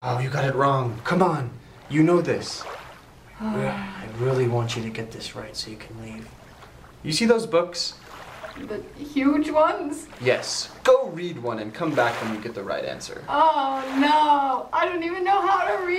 Oh, you got it wrong. Come on. You know this. I really want you to get this right so you can leave. You see those books? The huge ones? Yes. Go read one and come back when you get the right answer. Oh no, I don't even know how to read.